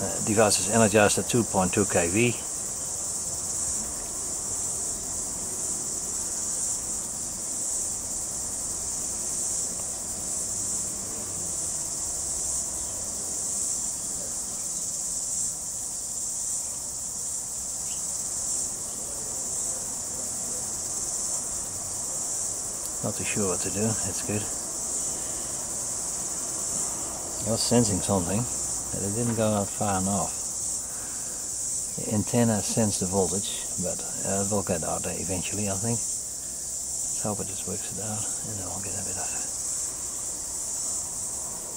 Uh, device is energized at 2.2 kV. Not too sure what to do, that's good. I was sensing something, but it didn't go out far enough. The antenna sensed the voltage, but uh, it will get out there eventually, I think. Let's hope it just works it out, and then I'll get a bit of...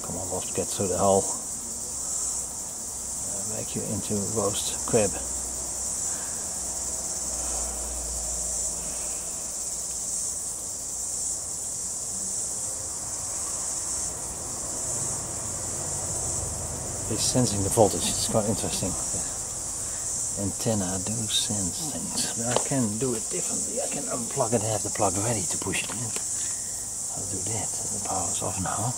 Come on, let's get through the hole. Uh, make you into roast crab. It's sensing the voltage, it's quite interesting. The antenna do sense things, but I can do it differently. I can unplug it and have the plug ready to push it in. I'll do that, the power's off now.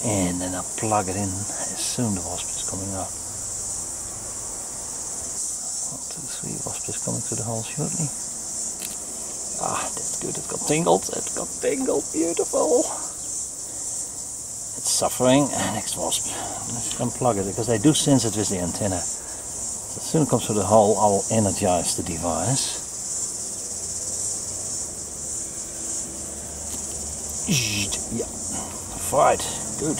And then I'll plug it in as soon as the wasp is coming up. One, two, three, wasp is coming through the hole shortly. Ah, that's good, it got tingled, it got tingled, beautiful suffering. Next wasp. Let's unplug it because they do sense it with the antenna. As soon as it comes through the hole, I'll energize the device. Yeah, right, good.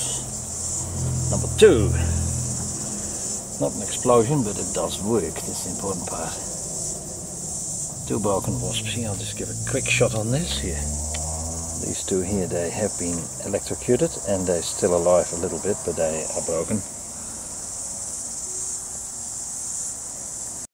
Number two. Not an explosion, but it does work. That's the important part. Two broken wasps here. I'll just give a quick shot on this here. These two here, they have been electrocuted and they're still alive a little bit, but they are broken.